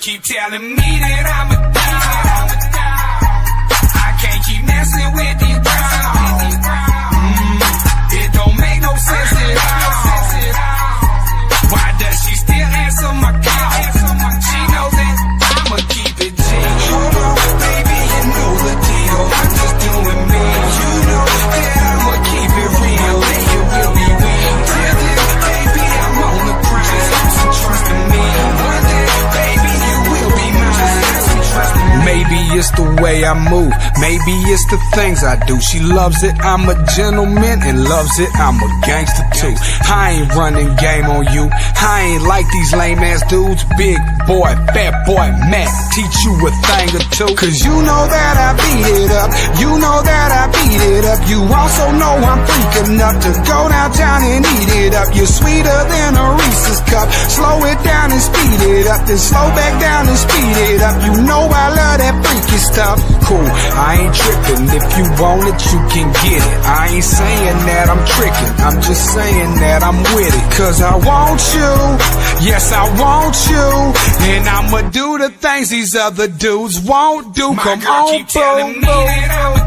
Keep telling me that I'm a dog. I can't keep messing with these it's the way I move. Maybe it's the things I do. She loves it. I'm a gentleman and loves it. I'm a gangster too. I ain't running game on you. I ain't like these lame ass dudes. Big boy, fat boy, Matt. Teach you a thing or two. Cause you know that I beat it up. You know that I beat it up. You also know I'm freak enough to go downtown and eat it up. You're sweeter than a Reese's cup. Slow it down and speed it up. Then slow back down and speed it up. You know I love that freaky stuff. Cool, I ain't tripping. If you want it, you can get it. I ain't saying that I'm tricking. I'm just saying that I'm with it. Cause I want you. Yes, I want you. And I'ma do the things these other dudes won't do. My Come girl on, keep telling me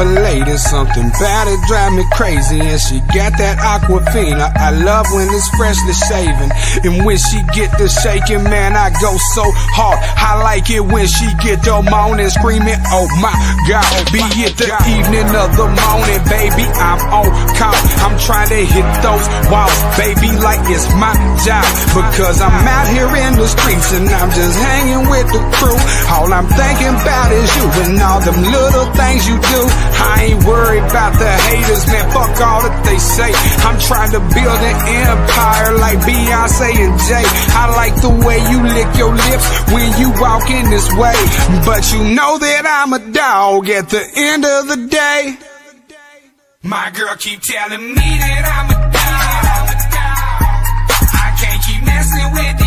of a something bad it drive me crazy. And she got that aquafina. I love when it's freshly shaven. And when she get the shaking, man, I go so hard. I like it when she get the moaning, screaming, oh my god. Be it the evening of the morning, baby, I'm on call. I'm trying to hit those walls, baby, like it's my job. Because I'm out here in the streets and I'm just hanging with the crew. All I'm thinking about is you and all them little things you do. I ain't worried about the haters, man. Fuck all that they say. I'm trying to build an empire like Beyonce and Jay. I like the way you lick your lips when you walk in this way. But you know that I'm a dog at the end of the day. My girl keep telling me that I'm a dog. I can't keep messing with